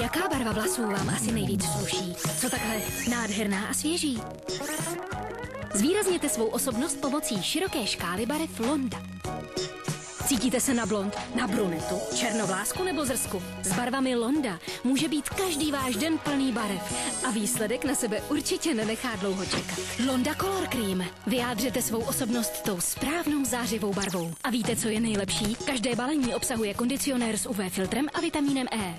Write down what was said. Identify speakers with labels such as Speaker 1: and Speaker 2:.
Speaker 1: Jaká barva vlasů vám asi nejvíc sluší? Co takhle nádherná a svěží? Zvýrazněte svou osobnost pomocí široké škály barev Londa. Cítíte se na blond, na brunetu, černovlásku nebo zrsku? S barvami Londa může být každý váš den plný barev a výsledek na sebe určitě nenechá dlouho čekat. Londa Color Cream. Vyjádřete svou osobnost tou správnou zářivou barvou. A víte, co je nejlepší? Každé balení obsahuje kondicionér s UV filtrem a vitamínem E.